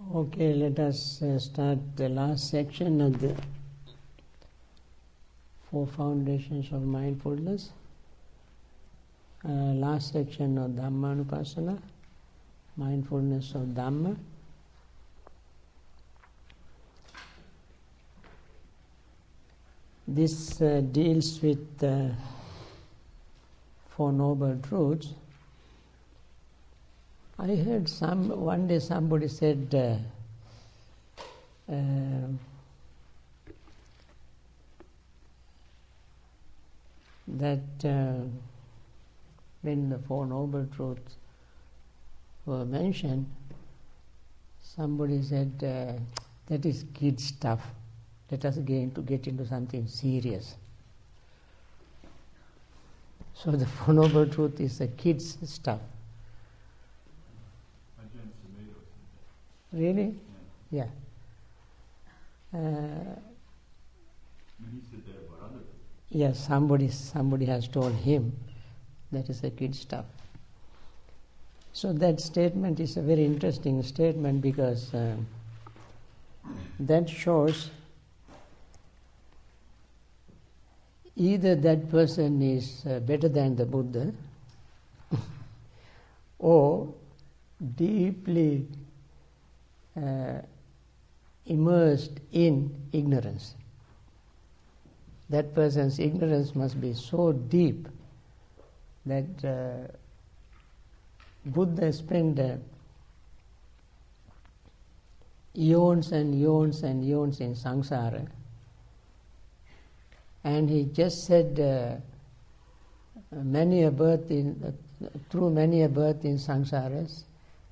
Okay, let us uh, start the last section of the four foundations of mindfulness. Uh, last section of Dhammanupassana, mindfulness of Dhamma. This uh, deals with uh, Four Noble Truths. I heard some one day somebody said uh, uh, that uh, when the Four Noble Truths were mentioned, somebody said uh, that is kid stuff. Let us get to get into something serious. So the Four Noble Truth is a kid's stuff. Really? Yeah. Uh, When he said that about other people. yes, somebody somebody has told him that is a kid stuff. So that statement is a very interesting statement because uh, that shows either that person is uh, better than the Buddha or deeply uh, immersed in ignorance. That person's ignorance must be so deep that uh, Buddha spent uh, eons and eons and eons in samsara, and he just said uh, many a birth in uh, through many a birth in samsaras,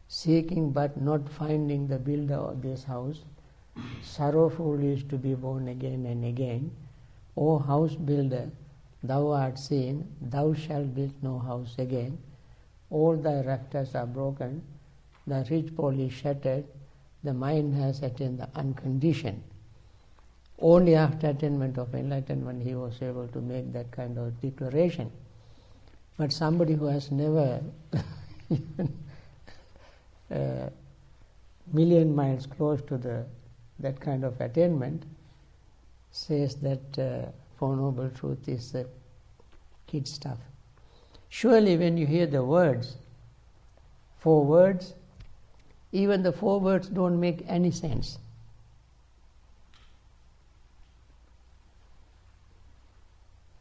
seeking but not finding the builder of this house, sorrowful is to be born again and again. O house builder, thou art seen, thou shalt build no house again. All thy rafters are broken, the ridgepole is shattered, the mind has attained the unconditioned. Only after attainment of enlightenment he was able to make that kind of declaration. But somebody who has never million miles close to the that kind of attainment says that uh, Four Noble Truth is uh, kid stuff. Surely, when you hear the words, four words, even the four words don't make any sense.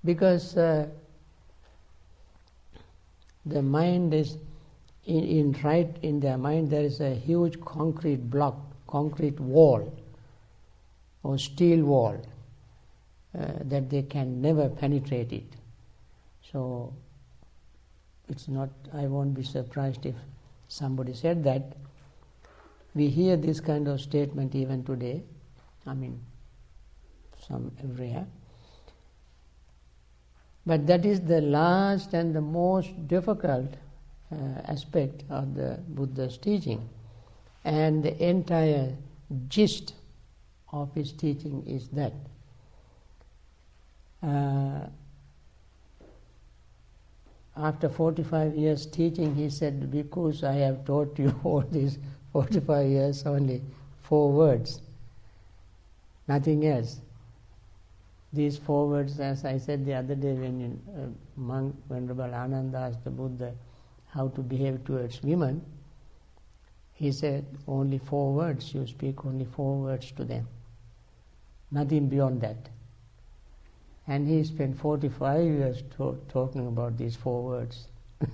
Because uh, the mind is in, in right in their mind there is a huge concrete block, concrete wall or steel wall uh, that they can never penetrate it. So it's not I won't be surprised if somebody said that. We hear this kind of statement even today. I mean some everywhere. But that is the last and the most difficult uh, aspect of the Buddha's teaching. And the entire gist of his teaching is that. Uh, after 45 years teaching, he said, Because I have taught you all these 45 years only four words, nothing else. These four words, as I said the other day when uh, monk Venerable Ananda asked the Buddha how to behave towards women, he said, Only four words, you speak only four words to them, nothing beyond that. And he spent 45 years to- talking about these four words.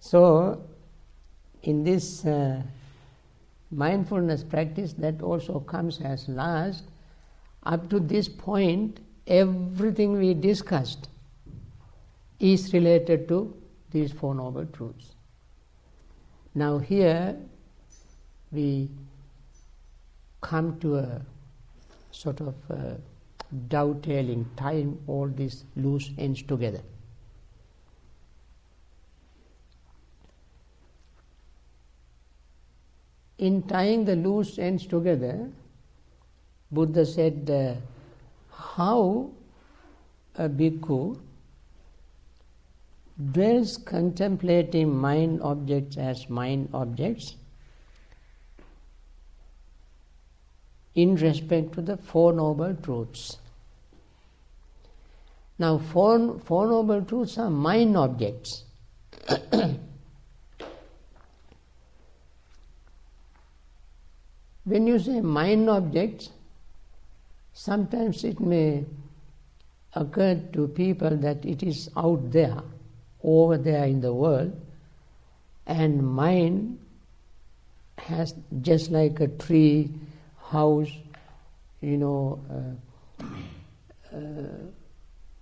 so, in this uh, mindfulness practice, that also comes as last. Up to this point, everything we discussed is related to these Four Noble Truths. Now, here we come to a sort of uh, dovetailing, tying all these loose ends together. In tying the loose ends together, Buddha said, uh, How a bhikkhu dwells contemplating mind objects as mind objects in respect to the Four Noble Truths. Now, Four, four Noble Truths are mind objects. when you say mind objects, sometimes it may occur to people that it is out there, over there in the world, and mind has just like a tree, house, you know, uh, uh,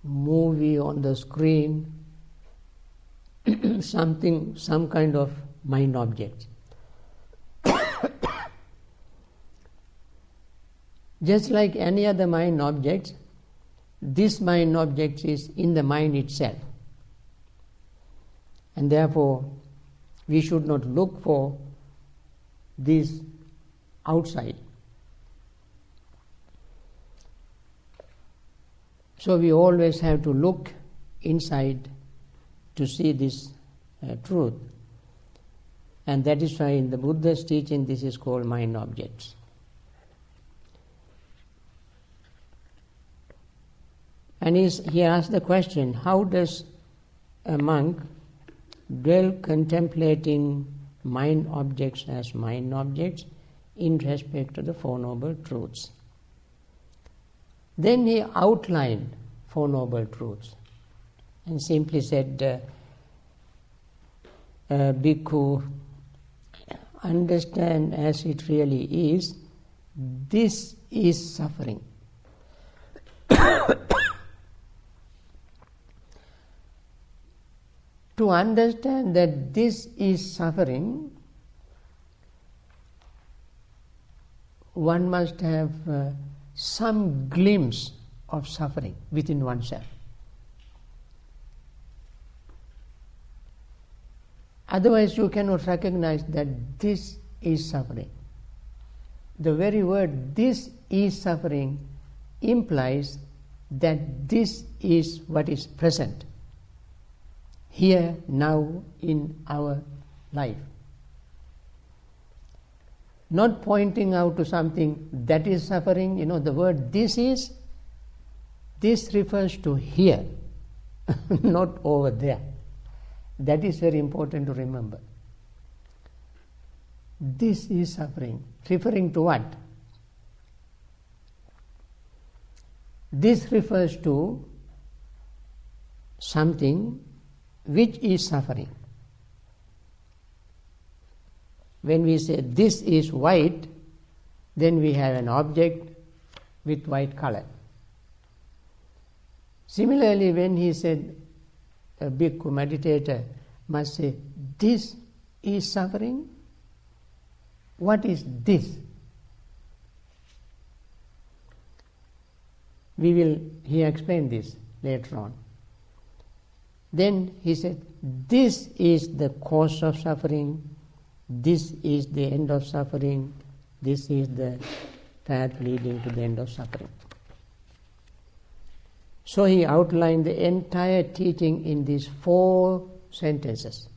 movie on the screen, something, some kind of mind object. Just like any other mind object, this mind object is in the mind itself. And therefore, we should not look for this outside. So we always have to look inside to see this uh, truth. And that is why in the Buddha's teaching this is called mind objects. And he asked the question how does a monk dwell contemplating mind objects as mind objects in respect to the Four Noble Truths? Then he outlined Four Noble Truths and simply said, uh, uh, Bhikkhu, understand as it really is, this is suffering. To understand that this is suffering, one must have uh, some glimpse of suffering within oneself. Otherwise, you cannot recognize that this is suffering. The very word this is suffering implies that this is what is present here, now, in our life. Not pointing out to something that is suffering, you know, the word this is, this refers to here, not over there. That is very important to remember. This is suffering, referring to what? This refers to something which is suffering. When we say this is white, then we have an object with white color. Similarly, when he said a bhikkhu meditator must say, This is suffering. What is this? We will he explain this later on. Then he said, This is the cause of suffering, this is the end of suffering, this is the path leading to the end of suffering. So he outlined the entire teaching in these four sentences.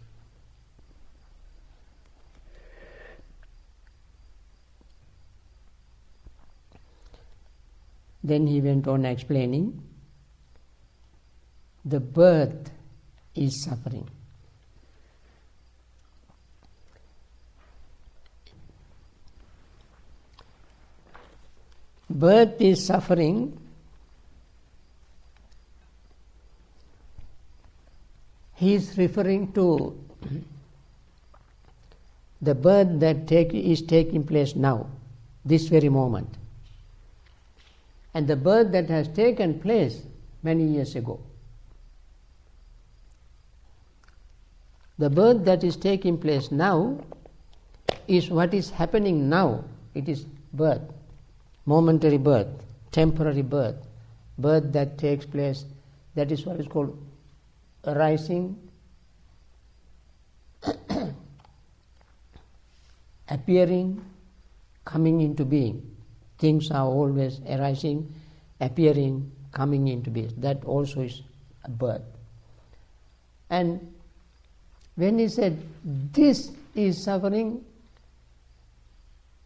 Then he went on explaining the birth is suffering. Birth is suffering. He is referring to the birth that take, is taking place now, this very moment, and the birth that has taken place many years ago. The birth that is taking place now is what is happening now. It is birth, momentary birth, temporary birth, birth that takes place. That is what is called arising, appearing, coming into being. Things are always arising, appearing, coming into being. That also is a birth. And when he said, This is suffering,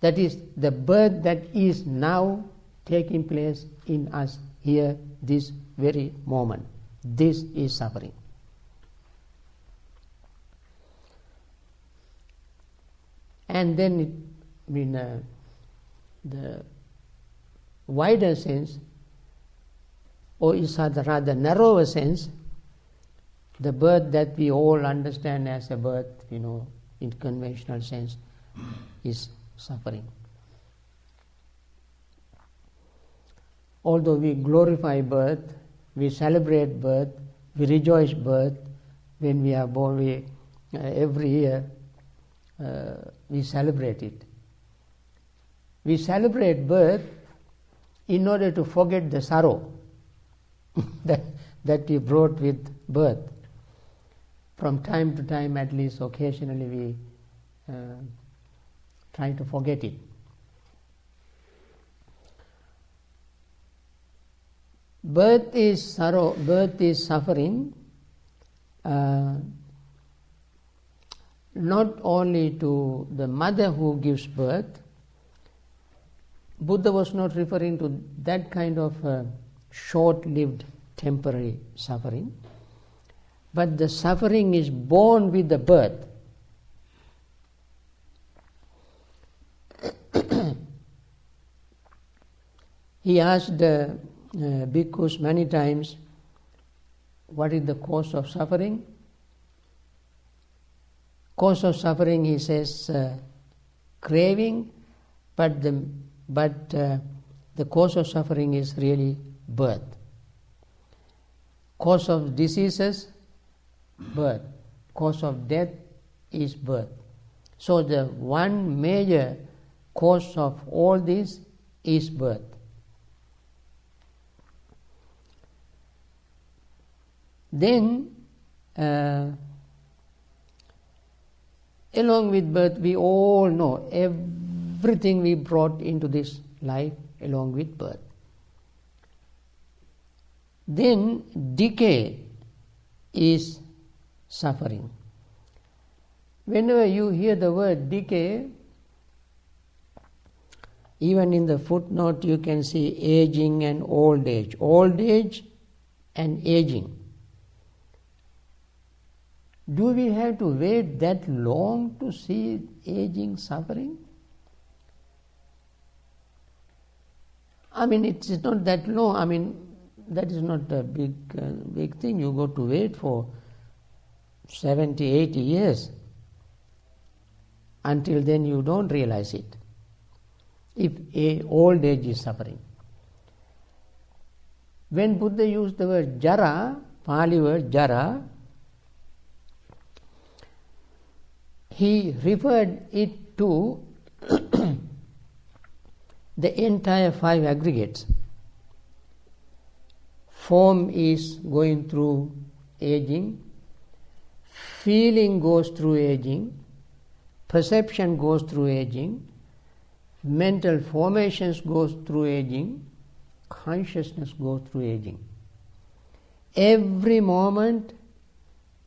That is the birth that is now taking place in us here, this very moment. This is suffering. And then, it, I mean, uh, the wider sense, or is the rather narrower sense, the birth that we all understand as a birth, you know, in conventional sense, is suffering. Although we glorify birth, we celebrate birth, we rejoice birth when we are born. We, uh, every year uh, we celebrate it. We celebrate birth in order to forget the sorrow that, that we brought with birth. From time to time, at least occasionally, we uh, try to forget it. Birth is sorrow, birth is suffering, uh, not only to the mother who gives birth. Buddha was not referring to that kind of uh, short lived temporary suffering, but the suffering is born with the birth. he asked the uh, bhikkhus many times what is the cause of suffering. Cause of suffering, he says, uh, craving, but the but uh, the cause of suffering is really birth. Cause of diseases, birth. Cause of death is birth. So the one major cause of all this is birth. Then, uh, along with birth, we all know everything we brought into this life along with birth. Then, decay is suffering. Whenever you hear the word decay, even in the footnote you can see aging and old age. Old age and aging. Do we have to wait that long to see aging suffering? I mean, it is not that long. I mean, that is not a big, uh, big thing. You go to wait for 70, 80 years. Until then, you don't realize it. If a old age is suffering. When Buddha used the word jara, Pali word jara, he referred it to the entire five aggregates. Form is going through aging, feeling goes through aging, perception goes through aging, mental formations goes through aging, consciousness goes through aging. Every moment,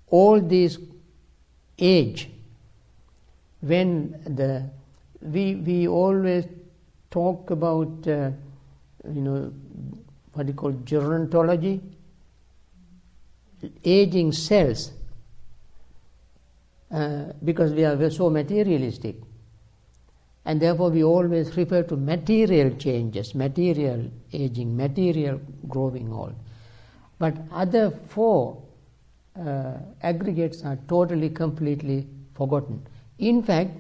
all these age when the we we always talk about uh, you know what do you call gerontology, aging cells, uh, because we are so materialistic, and therefore we always refer to material changes, material aging, material growing old. But other four uh, aggregates are totally, completely forgotten. In fact,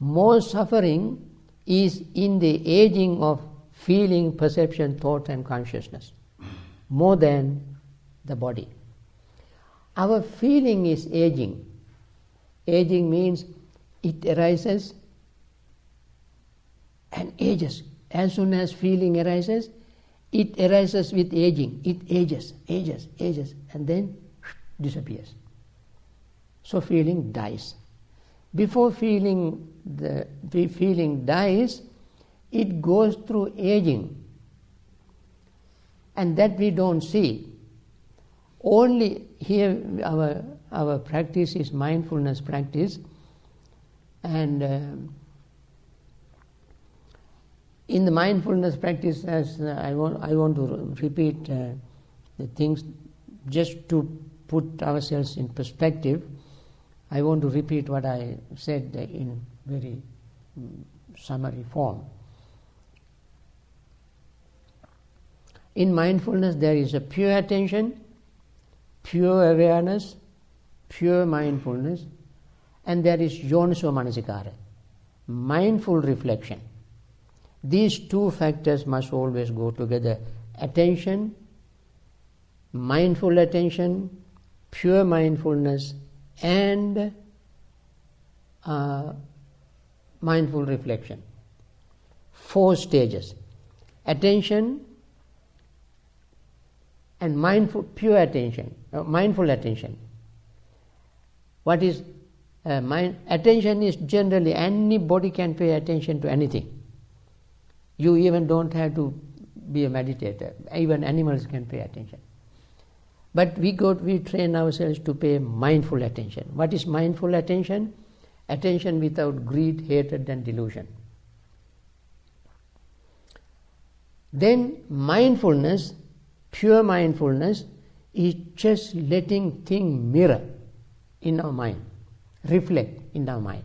more suffering is in the aging of feeling, perception, thought, and consciousness, more than the body. Our feeling is aging. Aging means it arises and ages. As soon as feeling arises, it arises with aging. It ages, ages, ages, and then disappears. So feeling dies. Before feeling the, feeling dies, it goes through aging. And that we don't see. Only here our our practice is mindfulness practice, and uh, in the mindfulness practice, as uh, I, want, I want to repeat uh, the things just to put ourselves in perspective. I want to repeat what I said in very um, summary form. In mindfulness, there is a pure attention, pure awareness, pure mindfulness, and there is yoniso manasikara, mindful reflection. These two factors must always go together attention, mindful attention, pure mindfulness, and uh, mindful reflection. Four stages attention and mindful, pure attention, uh, mindful attention. What is uh, mind? Attention is generally anybody can pay attention to anything. You even don't have to be a meditator. Even animals can pay attention. But we go, we train ourselves to pay mindful attention. What is mindful attention? Attention without greed, hatred, and delusion. Then mindfulness, pure mindfulness, is just letting thing mirror in our mind, reflect in our mind.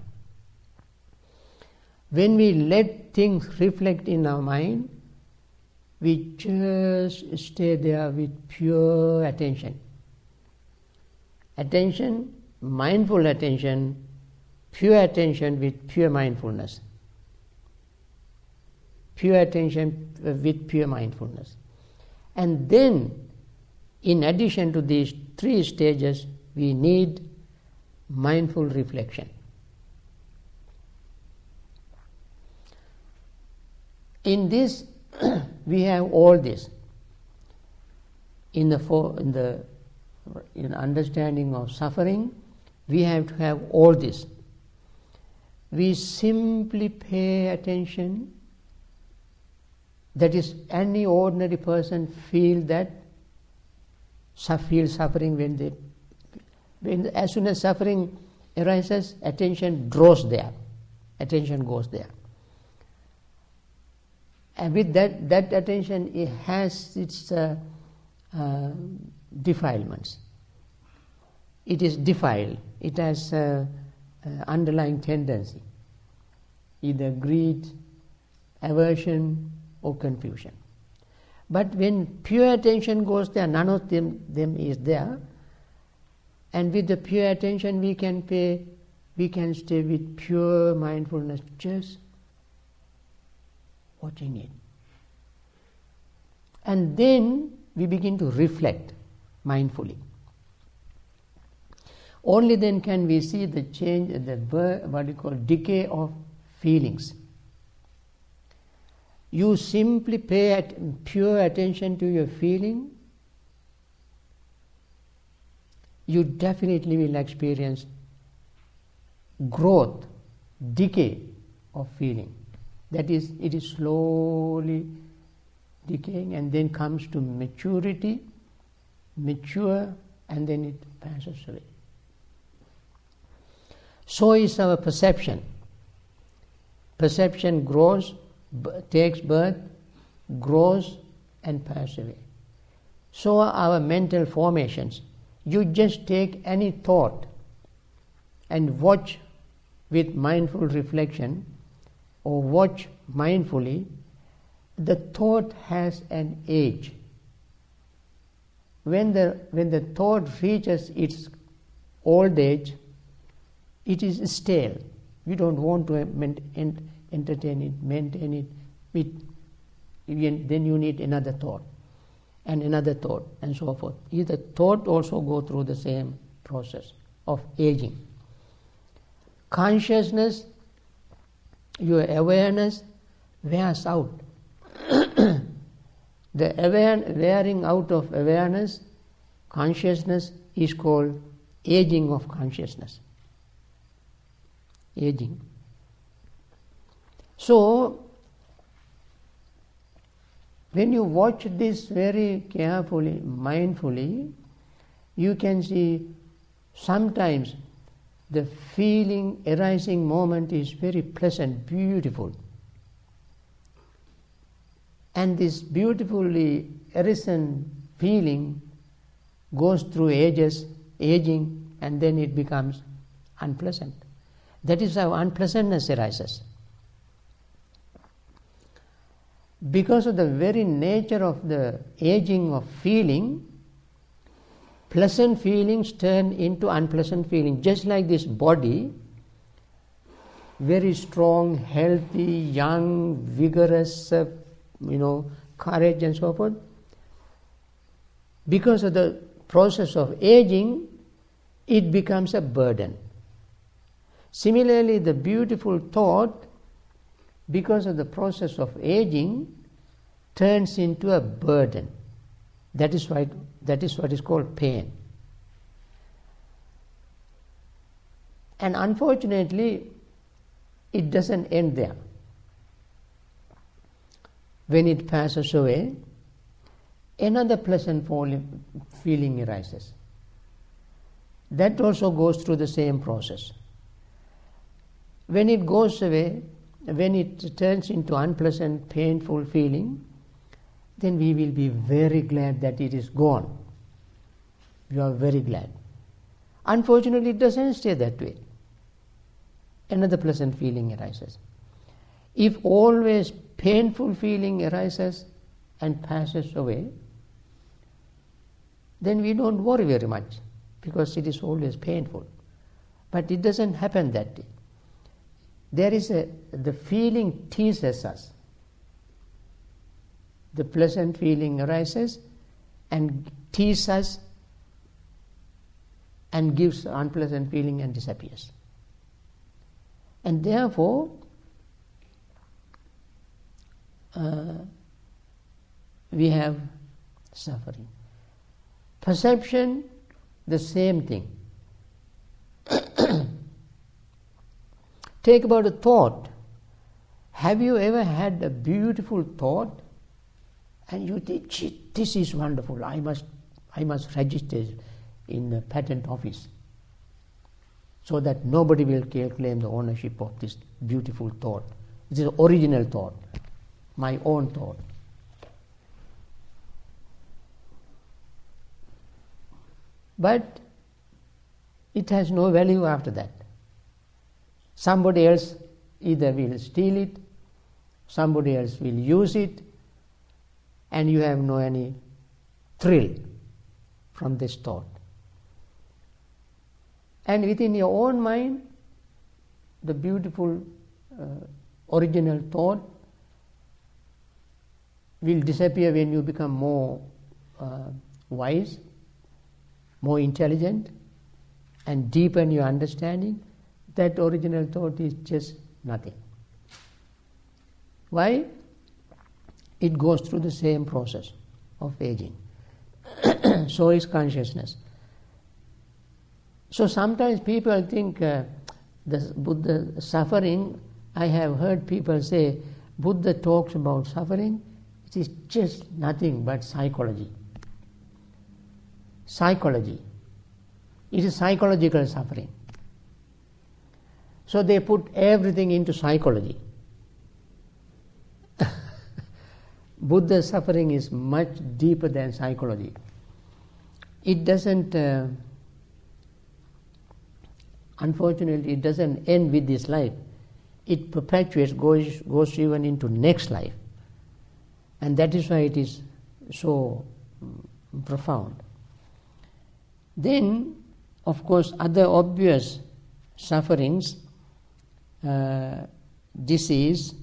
When we let things reflect in our mind, we just stay there with pure attention. Attention, mindful attention, pure attention with pure mindfulness. Pure attention with pure mindfulness. And then, in addition to these three stages, we need mindful reflection. In this we have all this in the for, in the in understanding of suffering we have to have all this we simply pay attention that is any ordinary person feel that feel suffering when they when as soon as suffering arises attention draws there attention goes there and with that, that attention, it has its uh, uh, defilements. It is defiled. It has uh, underlying tendency, either greed, aversion, or confusion. But when pure attention goes there, none of them, them is there. And with the pure attention, we can pay, we can stay with pure mindfulness, just watching it. And then we begin to reflect mindfully. Only then can we see the change, the what you call decay of feelings. You simply pay at pure attention to your feeling, you definitely will experience growth, decay of feeling. That is, it is slowly decaying and then comes to maturity, mature, and then it passes away. So is our perception. Perception grows, takes birth, grows, and passes away. So are our mental formations. You just take any thought and watch with mindful reflection or watch mindfully, the thought has an age. When the, when the thought reaches its old age, it is stale. We don't want to entertain it, maintain it. Then you need another thought and another thought and so forth. Either thought also go through the same process of aging. Consciousness your awareness wears out. the aware, wearing out of awareness, consciousness is called aging of consciousness. Aging. So, when you watch this very carefully, mindfully, you can see sometimes the feeling arising moment is very pleasant, beautiful. And this beautifully arisen feeling goes through ages, aging, and then it becomes unpleasant. That is how unpleasantness arises. Because of the very nature of the aging of feeling, pleasant feelings turn into unpleasant feelings. Just like this body, very strong, healthy, young, vigorous, uh, you know, courage and so forth. Because of the process of aging, it becomes a burden. Similarly, the beautiful thought, because of the process of aging, turns into a burden. That is, why, that is what is called pain. And unfortunately, it doesn't end there. When it passes away, another pleasant feeling arises. That also goes through the same process. When it goes away, when it turns into unpleasant, painful feeling, then we will be very glad that it is gone. We are very glad. Unfortunately, it doesn't stay that way. Another pleasant feeling arises. If always painful feeling arises and passes away, then we don't worry very much because it is always painful. But it doesn't happen that way. There is a, the feeling teases us. The pleasant feeling arises and teases us and gives unpleasant feeling and disappears. And therefore, uh, we have suffering. Perception, the same thing. Take about a thought. Have you ever had a beautiful thought and you think, this is wonderful, I must, I must register in the patent office so that nobody will claim the ownership of this beautiful thought. It is original thought, my own thought. But it has no value after that. Somebody else either will steal it, somebody else will use it, and you have no any thrill from this thought. And within your own mind, the beautiful uh, original thought will disappear when you become more uh, wise, more intelligent, and deepen your understanding that original thought is just nothing. Why? It goes through the same process of aging. so is consciousness. So sometimes people think uh, the Buddha suffering, I have heard people say Buddha talks about suffering, it is just nothing but psychology. Psychology. It is psychological suffering. So they put everything into psychology. Buddha's suffering is much deeper than psychology. It doesn't, uh, unfortunately, it doesn't end with this life. It perpetuates, goes, goes even into next life. And that is why it is so mm, profound. Then, of course, other obvious sufferings uh, disease,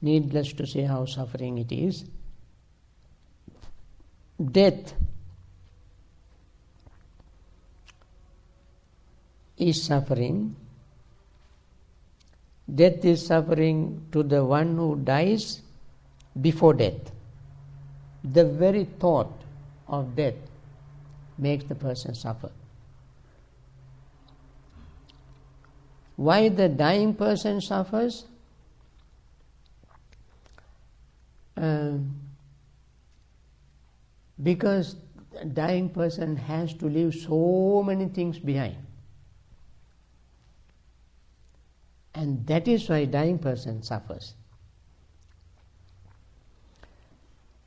needless to say how suffering it is, death is suffering. Death is suffering to the one who dies before death. The very thought of death makes the person suffer. Why the dying person suffers? Uh, because dying person has to leave so many things behind. And that is why dying person suffers.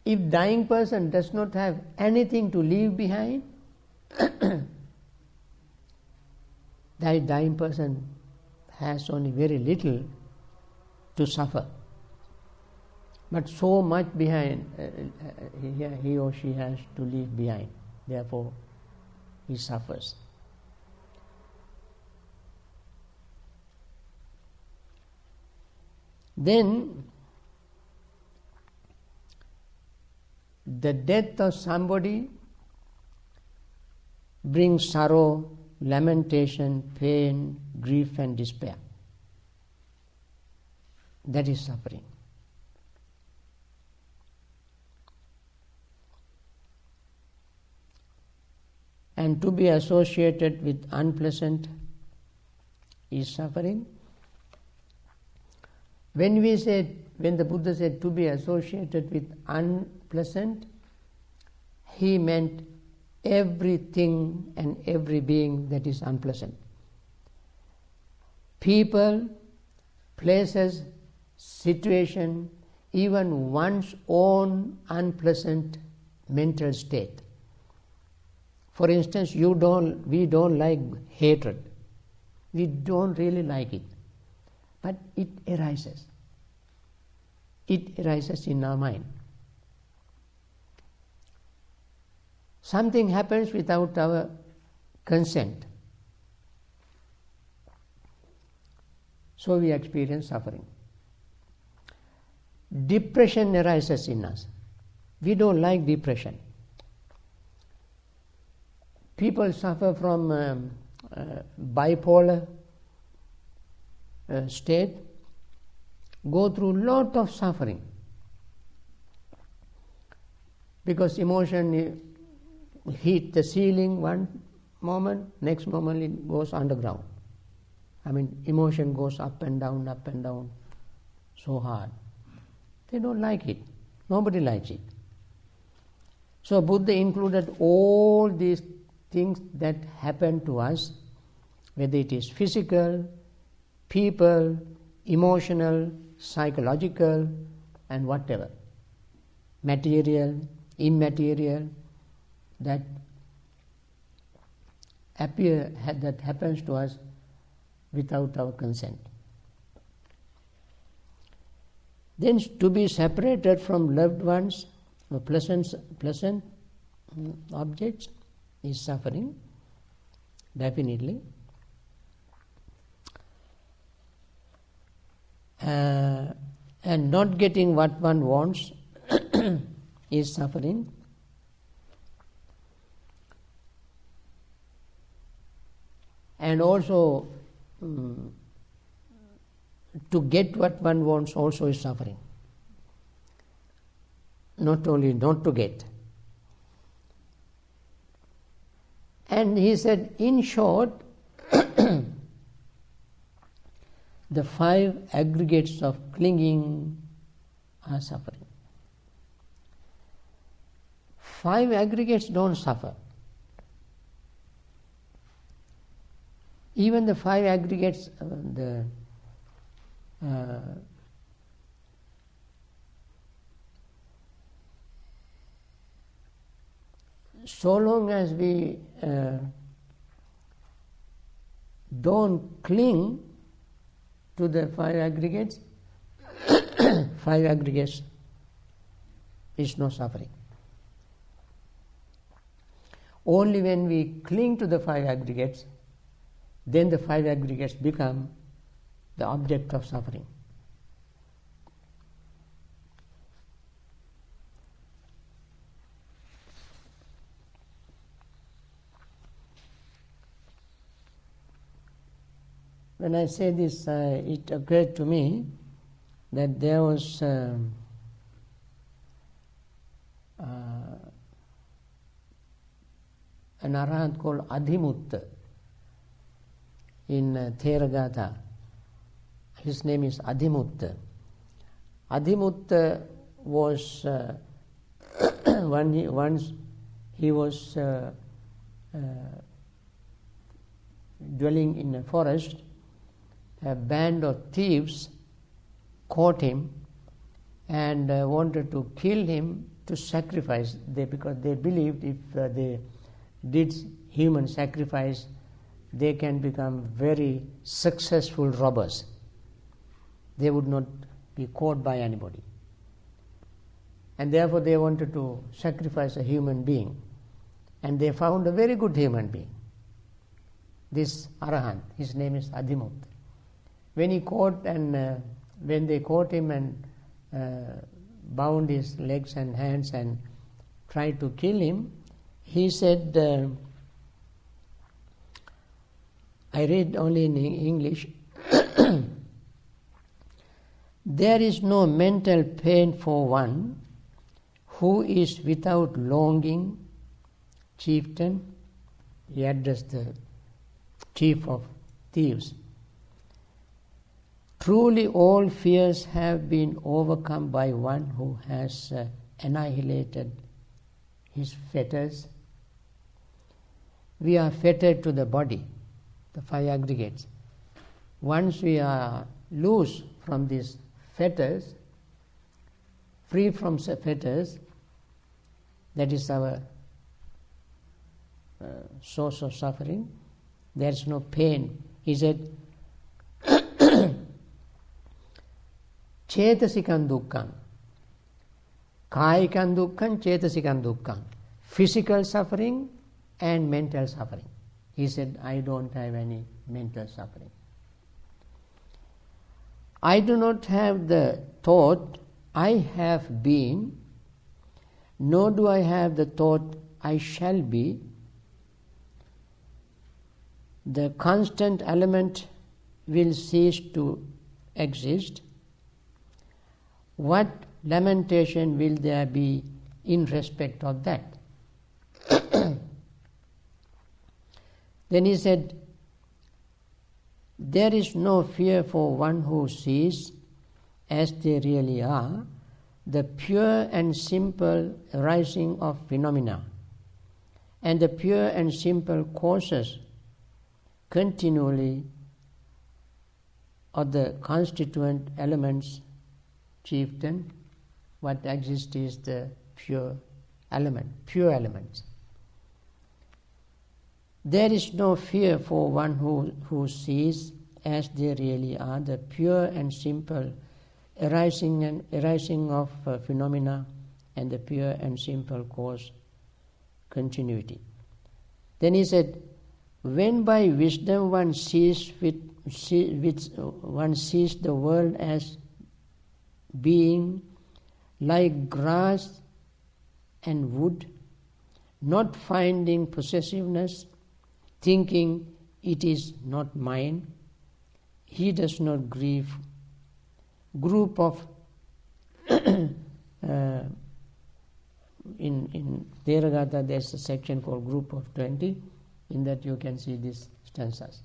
if dying person does not have anything to leave behind, that dying person has only very little to suffer. But so much behind, uh, uh, he or she has to leave behind. Therefore, he suffers. Then, the death of somebody brings sorrow, lamentation, pain, grief, and despair. That is suffering. And to be associated with unpleasant is suffering. When we said, when the Buddha said to be associated with unpleasant, he meant everything and every being that is unpleasant. People, places, situation, even one's own unpleasant mental state. For instance, you don't, we don't like hatred. We don't really like it. But it arises. It arises in our mind. Something happens without our consent. So we experience suffering. Depression arises in us. We don't like depression. People suffer from um, uh, bipolar uh, state, go through lot of suffering because emotion hit the ceiling one moment, next moment it goes underground. I mean, emotion goes up and down, up and down, so hard. They don't like it. Nobody likes it. So Buddha included all these things that happen to us, whether it is physical, people, emotional, psychological, and whatever, material, immaterial, that appear that happens to us without our consent. Then to be separated from loved ones, pleasant, pleasant mm, objects is suffering, definitely. Uh, and not getting what one wants is suffering. And also, um, to get what one wants also is suffering. Not only not to get. And he said, in short, the five aggregates of clinging are suffering. Five aggregates don't suffer. Even the five aggregates, uh, the uh, so long as we uh, don't cling to the five aggregates, five aggregates is no suffering. Only when we cling to the five aggregates, then the five aggregates become the object of suffering. When I say this, uh, it occurred to me that there was uh, uh, an arahant called Adhimutta in uh, Theragatha. His name is Adhimutta. Adhimutta was uh, he, once he was uh, uh, dwelling in a forest a band of thieves caught him and uh, wanted to kill him to sacrifice they, because they believed if uh, they did human sacrifice, they can become very successful robbers. They would not be caught by anybody. And therefore, they wanted to sacrifice a human being. And they found a very good human being. This Arahant, his name is Adhimut. When he caught and uh, when they caught him and uh, bound his legs and hands and tried to kill him, he said, uh, I read only in English, there is no mental pain for one who is without longing, chieftain, he addressed the chief of thieves. Truly, all fears have been overcome by one who has uh, annihilated his fetters. We are fettered to the body, the five aggregates. Once we are loose from these fetters, free from fetters, that is our uh, source of suffering. There is no pain. He said, Chetasikan dukkam. Kayikan dukkam, chetasikan dukkam. Physical suffering and mental suffering. He said, I don't have any mental suffering. I do not have the thought I have been nor do I have the thought I shall be, the constant element will cease to exist. What lamentation will there be in respect of that? Then he said, There is no fear for one who sees as they really are the pure and simple arising of phenomena and the pure and simple causes continually of the constituent elements chieftain what exists is the pure element pure elements there is no fear for one who, who sees as they really are the pure and simple arising and arising of uh, phenomena and the pure and simple cause continuity. Then he said, when by wisdom one sees with, see, with one sees the world as being like grass and wood, not finding possessiveness, thinking it is not mine, he does not grieve. Group of uh, in in Theragatha there's a section called group of 20 in that you can see these stanzas.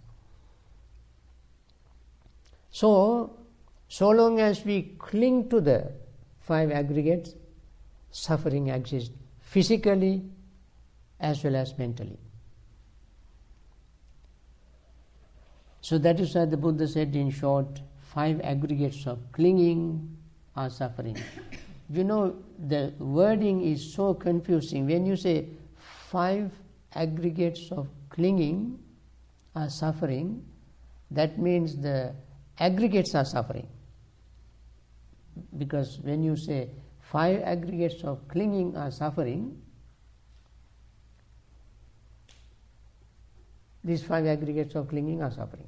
So so long as we cling to the five aggregates suffering exists physically as well as mentally so that is why the buddha said in short five aggregates of clinging are suffering. You know, the wording is so confusing. When you say five aggregates of clinging are suffering, that means the aggregates are suffering. Because when you say five aggregates of clinging are suffering, these five aggregates of clinging are suffering.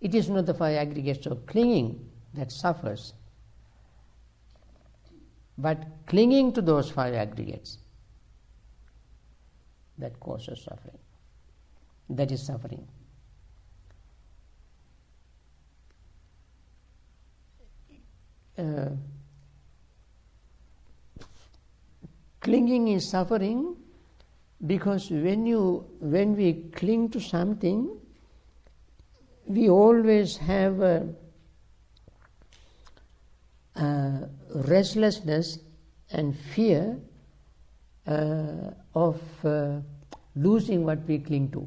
It is not the five aggregates of clinging that suffers, but clinging to those five aggregates that causes suffering. That is suffering. Uh, clinging is suffering because when you when we cling to something we always have a, a restlessness and fear uh, of uh, losing what we cling to.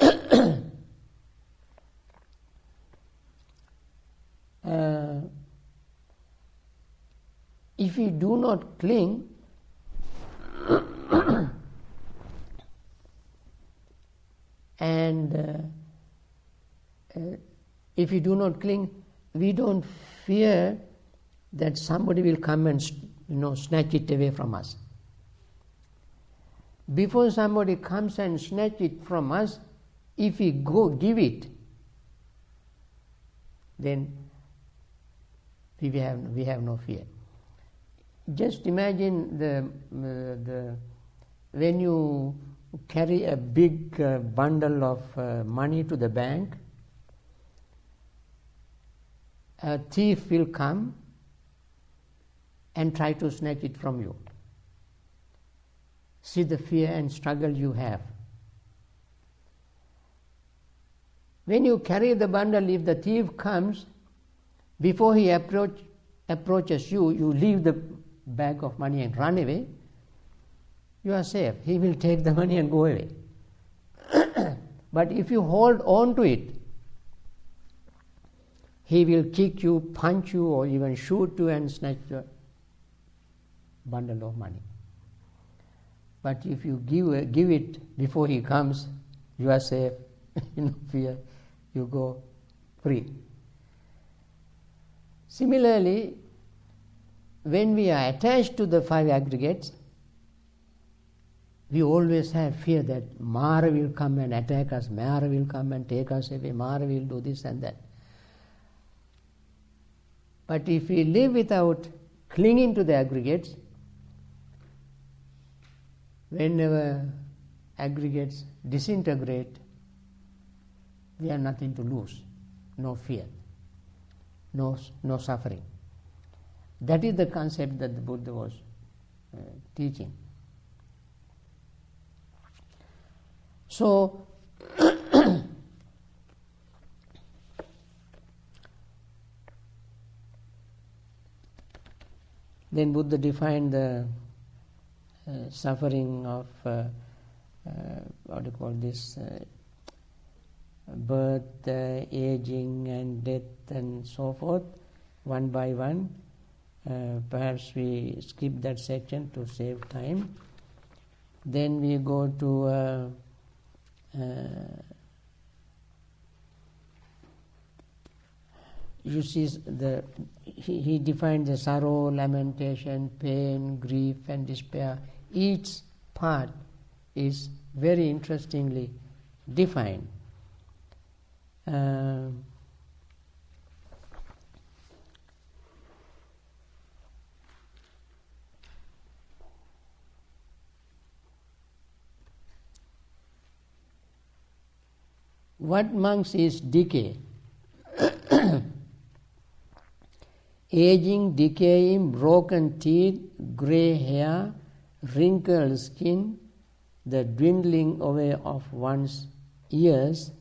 uh, if we do not cling, and uh, uh, if you do not cling, we don't fear that somebody will come and you know snatch it away from us. Before somebody comes and snatch it from us, if we go give it, then we have, we have no fear. Just imagine the, uh, the when you carry a big uh, bundle of uh, money to the bank, a thief will come and try to snatch it from you. See the fear and struggle you have. When you carry the bundle, if the thief comes, before he approach, approaches you, you leave the bag of money and run away, you are safe. He will take the money and go away. but if you hold on to it, he will kick you, punch you, or even shoot you and snatch your bundle of money. But if you give, give it before he comes, you are safe, you know, fear, you go free. Similarly, when we are attached to the five aggregates, we always have fear that Mara will come and attack us, Mara will come and take us away, Mara will do this and that. But if we live without clinging to the aggregates, whenever aggregates disintegrate, we have nothing to lose, no fear, no, no suffering. That is the concept that the Buddha was uh, teaching. So, then Buddha defined the uh, suffering of uh, uh, what do you call this uh, birth, uh, aging, and death, and so forth, one by one. Uh, perhaps we skip that section to save time. Then we go to you see the he, he defined the sorrow, lamentation, pain, grief, and despair. Each part is very interestingly defined. Uh, what monks is decay? aging, decaying, broken teeth, gray hair, wrinkled skin, the dwindling away of one's years,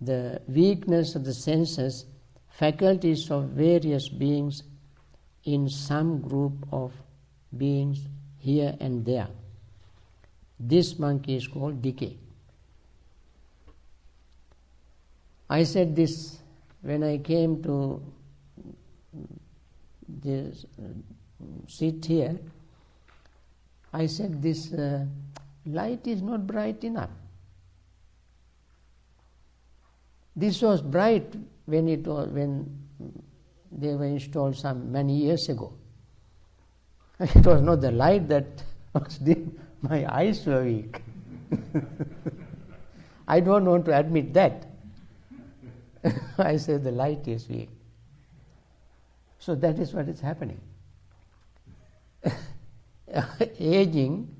the weakness of the senses, faculties of various beings in some group of beings here and there. This monkey is called decay. I said this when I came to this uh, sit here. I said this uh, light is not bright enough. This was bright when it was when they were installed some many years ago. It was not the light that was dim. My eyes were weak. I don't want to admit that. I say the light is weak. So that is what is happening. Aging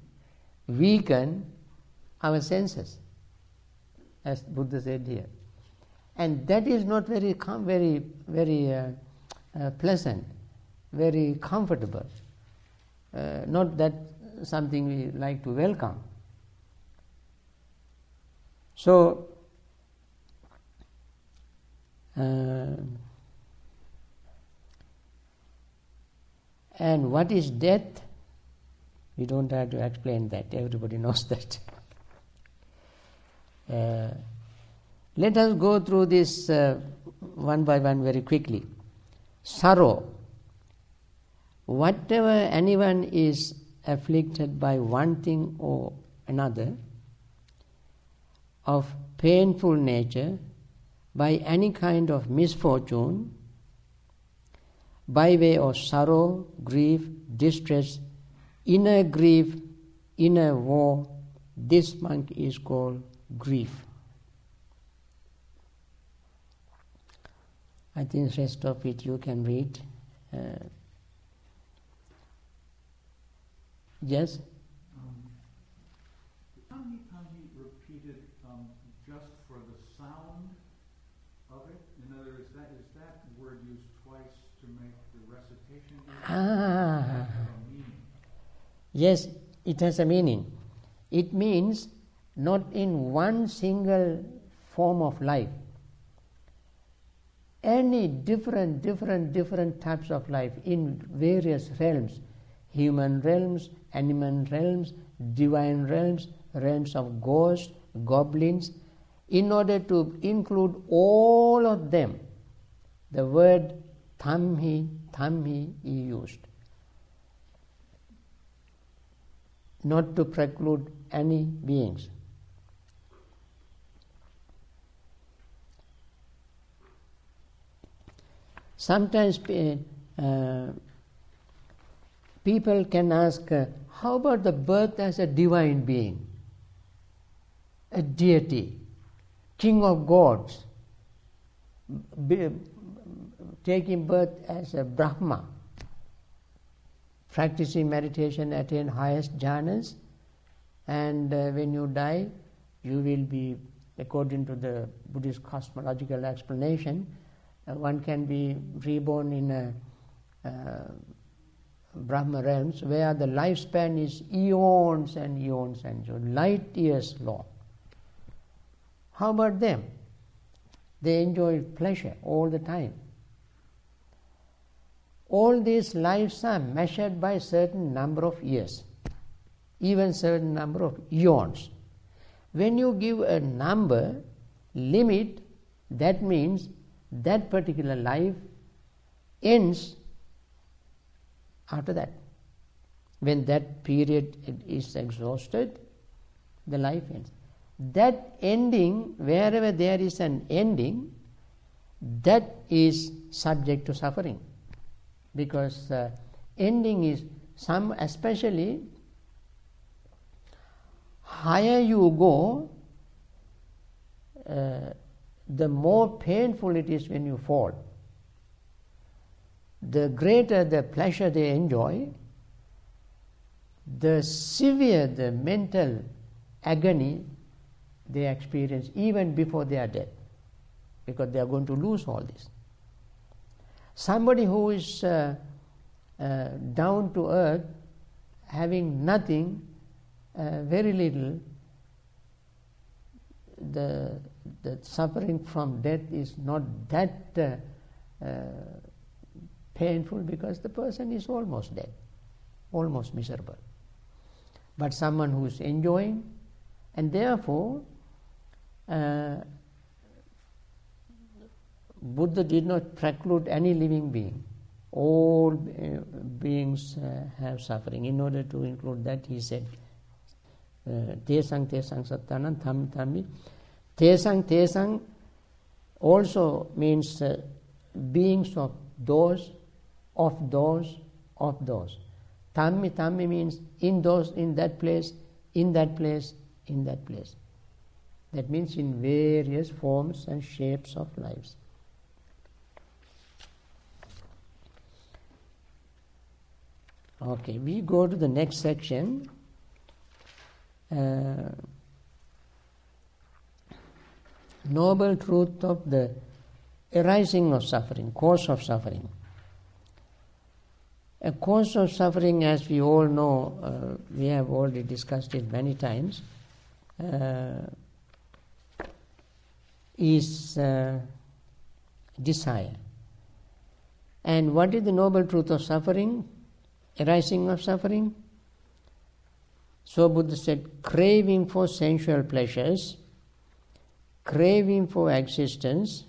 weaken our senses, as Buddha said here, and that is not very com- very very uh, uh, pleasant, very comfortable. Uh, not that something we like to welcome. So. Uh, And what is death? We don't have to explain that, everybody knows that. Uh, let us go through this uh, one by one very quickly. Sorrow. whatever anyone is afflicted by one thing or another of painful nature, by any kind of misfortune, by way of sorrow, grief, distress, inner grief, inner war, this monk is called grief. I think rest of it you can read. Uh, yes? Um, Tanhi Tanhi repeated um, just for the sound of it? In other words, that, is that word used twice to make the recitation easier? Ah. Yes, it has a meaning. It means not in one single form of life. Any different, different, different types of life in various realms human realms, animal realms, divine realms, realms of ghosts, goblins, in order to include all of them, the word tamhi, tamhi is used. Not to preclude any beings. Sometimes uh, people can ask, uh, how about the birth as a divine being, a deity, king of gods, taking birth as a Brahma, practicing meditation, attain highest jhanas, and uh, when you die, you will be, according to the Buddhist cosmological explanation, uh, one can be reborn in a uh, Brahma realms where the lifespan is eons and eons and so light years long. How about them? They enjoy pleasure all the time. All these lives are measured by certain number of years, even certain number of eons. When you give a number limit, that means that particular life ends after that. When that period is exhausted, the life ends. That ending, wherever there is an ending, that is subject to suffering. Because uh, ending is some, especially higher you go, uh, the more painful it is when you fall. The greater the pleasure they enjoy, the severe the mental agony they experience even before they are dead, because they are going to lose all this. Somebody who is uh, uh, down to earth, having nothing, uh, very little, the the suffering from death is not that uh, uh, painful because the person is almost dead, almost miserable. But someone who is enjoying, and therefore, uh, Buddha did not preclude any living being. All uh, beings uh, have suffering. In order to include that, he said, Tesang tesang sattanam tham thammi Tesang, tesang also means uh, beings of those, of those, of those. Tammi, tammi means in those, in that place, in that place, in that place. That means in various forms and shapes of lives. Okay, we go to the next section. Uh, noble truth of the arising of suffering, cause of suffering. A cause of suffering, as we all know, uh, we have already discussed it many times, uh, is uh, desire. And what is the noble truth of suffering, arising of suffering? So Buddha said, craving for sensual pleasures craving for existence,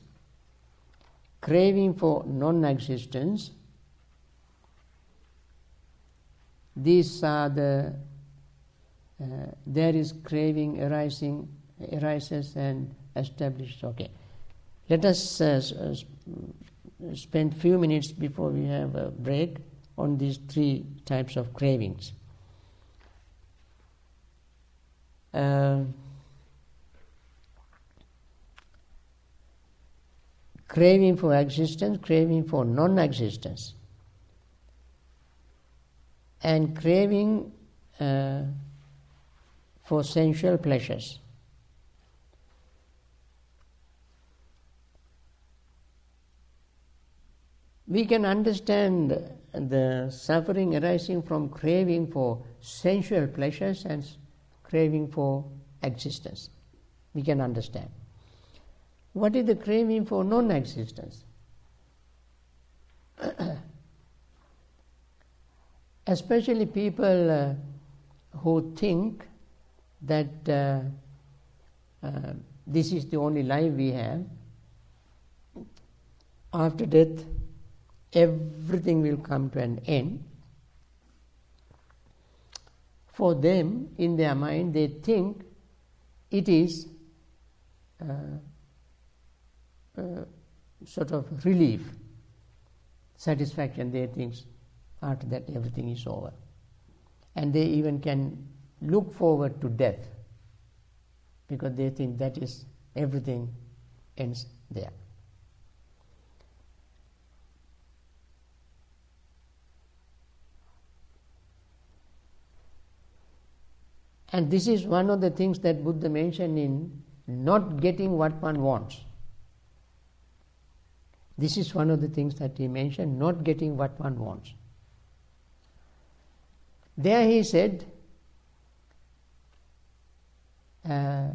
craving for non existence, these are the uh, there is craving arising arises and established. Okay. Let us uh, uh spend few minutes before we have a break on these three types of cravings uh, craving for existence craving for non-existence and craving uh, for sensual pleasures. We can understand the suffering arising from craving for sensual pleasures and craving for existence. We can understand. What is the craving for non existence? especially people uh, who think that uh, uh, this is the only life we have. After death, everything will come to an end. For them, in their mind, they think it is uh, uh, sort of relief, satisfaction. They think after that, everything is over. And they even can look forward to death because they think that is everything ends there. And this is one of the things that Buddha mentioned in not getting what one wants. This is one of the things that he mentioned not getting what one wants. There he said, uh,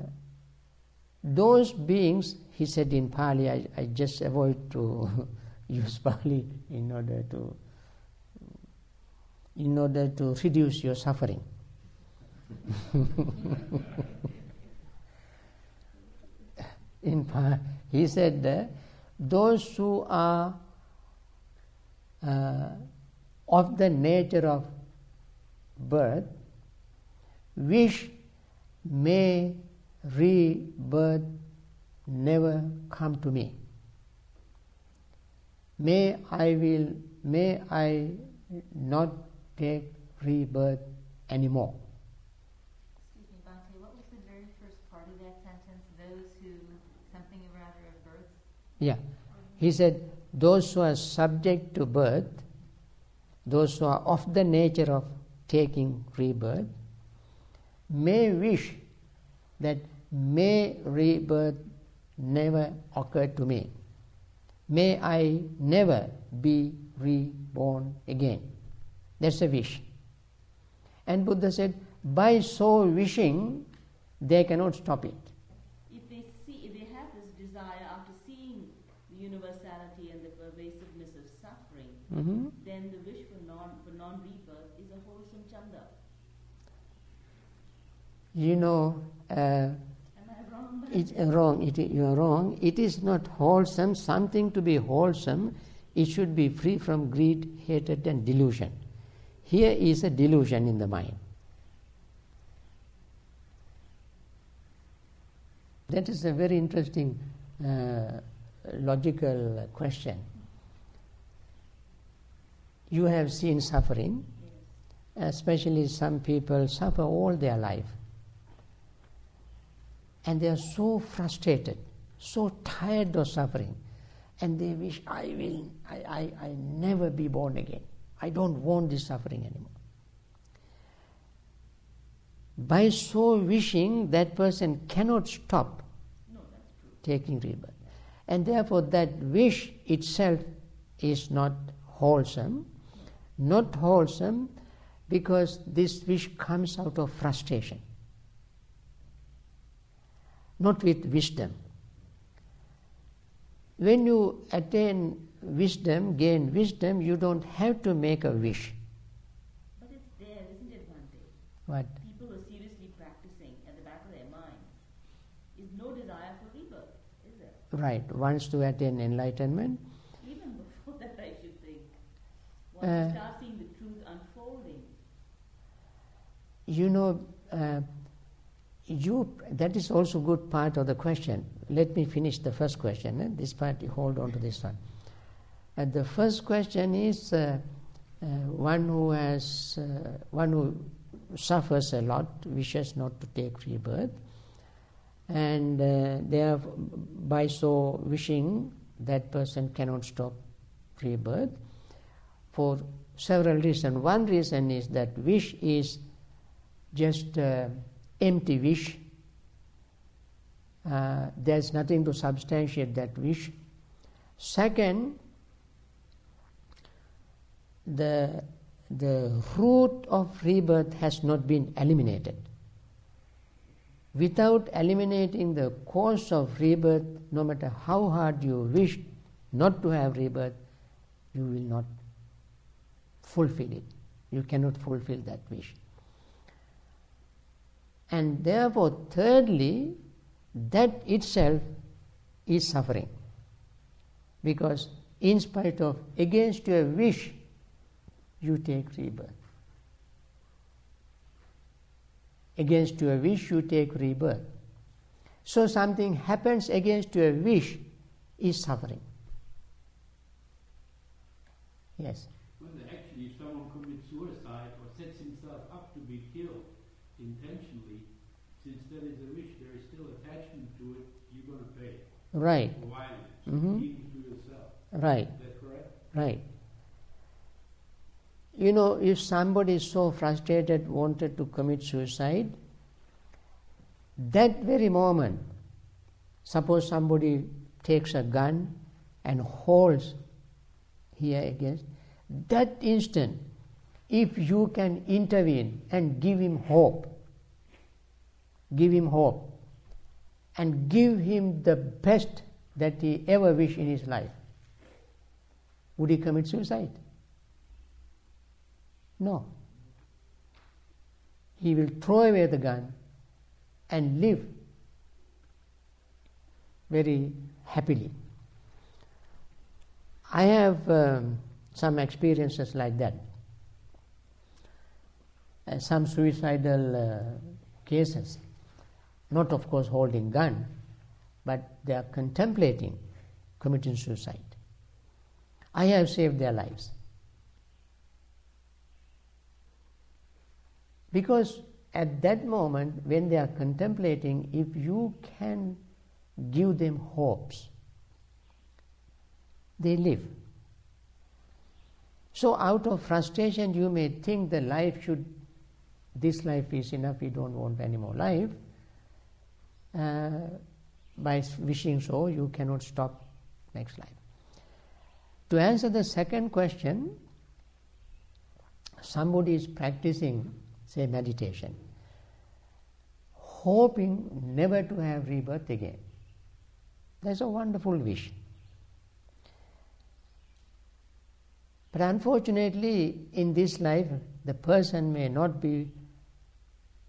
those beings, he said in Pali, I, I just avoid to use Pali in order to in order to reduce your suffering. in he said that those who are uh, of the nature of birth, wish may rebirth never come to me. May I will may I not take rebirth anymore. Excuse me, Bhante, what was the very first part of that sentence? Those who something or rather of birth? Yeah. He said those who are subject to birth, those who are of the nature of taking rebirth may wish that may rebirth never occur to me. May I never be reborn again. That's a wish. And Buddha said, by so wishing, they cannot stop it. If they see, if they have this desire after seeing the universality and the pervasiveness of suffering, mm-hmm. then the wish for non for non rebirth is a wholesome chanda. You know, uh, wrong? it's uh, wrong. It, you are wrong. It is not wholesome. Something to be wholesome, it should be free from greed, hatred, and delusion. Here is a delusion in the mind. That is a very interesting uh, logical question. You have seen suffering, especially some people suffer all their life. And they are so frustrated, so tired of suffering, and they wish, I will, I, I, I never be born again. I don't want this suffering anymore. By so wishing, that person cannot stop No, taking rebirth. And therefore, that wish itself is not wholesome. Not wholesome because this wish comes out of frustration, not with wisdom. When you attain wisdom, gain wisdom, you don't have to make a wish. But it's there, isn't it, Bhante? What? People who are seriously practicing at the back of their minds is no desire for rebirth, is there? Right. Once to attain enlightenment, Even before that, I should think. Once Uh, you start seeing the truth unfolding, you know, uh, you that is also good part of the question. Let me finish the first question. Eh? This part, you hold on to this one. And the first question is uh, uh, one who has uh, one who suffers a lot, wishes not to take rebirth, and uh, they by so wishing that person cannot stop rebirth for several reasons. One reason is that wish is just uh, empty wish. Uh, there's nothing to substantiate that wish. Second, the, the root of rebirth has not been eliminated. Without eliminating the cause of rebirth, no matter how hard you wish not to have rebirth, you will not fulfill it. You cannot fulfill that wish. And therefore, thirdly, that itself is suffering. Because in spite of against your wish, you take rebirth. Against your wish, you take rebirth. So something happens against your wish is suffering. Yes. If someone commits suicide or sets himself up to be killed intentionally, since that is a wish, there is still attachment to it, you're going to pay. Right. For violence, Mhm. even to yourself. Right. Is that correct? Right. You know, if somebody is so frustrated, wanted to commit suicide, that very moment, suppose somebody takes a gun and holds here against, that instant, if you can intervene and give him hope, give him hope, and give him the best that he ever wished in his life, would he commit suicide? No. He will throw away the gun and live very happily. I have um, some experiences like that. Uh, some suicidal uh, cases, not of course holding gun, but they are contemplating committing suicide. I have saved their lives. Because at that moment, when they are contemplating, if you can give them hopes, they live. So, out of frustration, you may think the life should, this life is enough, we don't want any more life. Uh, by wishing so, you cannot stop next life. To answer the second question, somebody is practicing, say, meditation, hoping never to have rebirth again. That's a wonderful wish. But unfortunately, in this life, the person may not be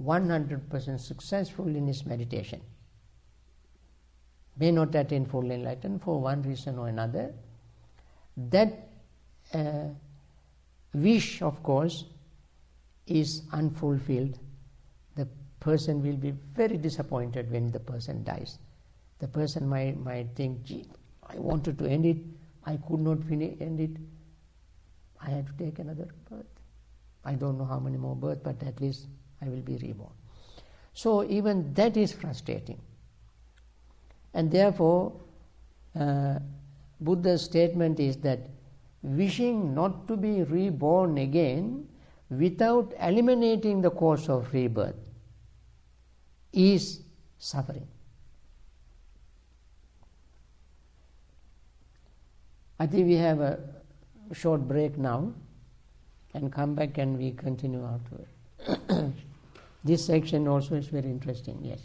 100% successful in his meditation, may not attain full enlightenment for one reason or another. That uh, wish, of course, is unfulfilled. The person will be very disappointed when the person dies. The person might, might think, gee, I wanted to end it, I could not finish, end it, I had to take another birth. I don't know how many more births, but at least I will be reborn. So even that is frustrating. And therefore, uh, Buddha's statement is that wishing not to be reborn again without eliminating the cause of rebirth is suffering. I think we have a short break now and come back and we continue afterward. this section also is very interesting, yes.